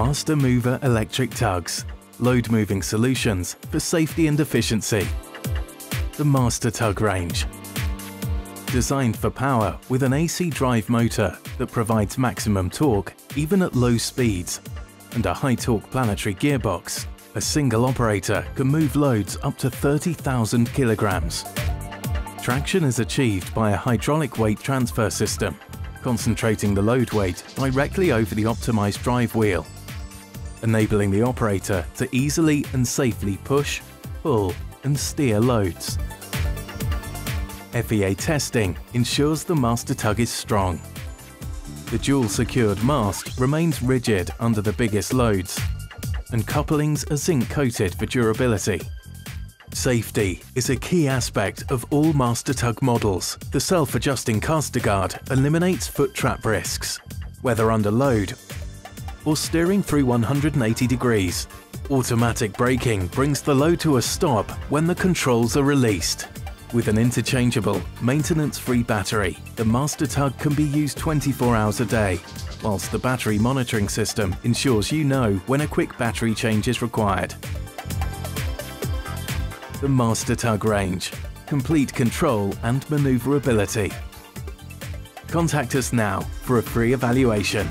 MasterMover electric tugs, load moving solutions for safety and efficiency. The MasterTug range. Designed for power with an AC drive motor that provides maximum torque even at low speeds and a high torque planetary gearbox, a single operator can move loads up to 30,000 kilograms. Traction is achieved by a hydraulic weight transfer system, concentrating the load weight directly over the optimized drive wheel enabling the operator to easily and safely push, pull and steer loads. FEA testing ensures the MasterTug is strong. The dual secured mast remains rigid under the biggest loads and couplings are zinc coated for durability. Safety is a key aspect of all MasterTug models. The self-adjusting caster guard eliminates foot trap risks, whether under load or steering through 180 degrees. Automatic braking brings the load to a stop when the controls are released. With an interchangeable, maintenance-free battery, the MasterTug can be used 24 hours a day, whilst the battery monitoring system ensures you know when a quick battery change is required. The MasterTug range. Complete control and manoeuvrability. Contact us now for a free evaluation.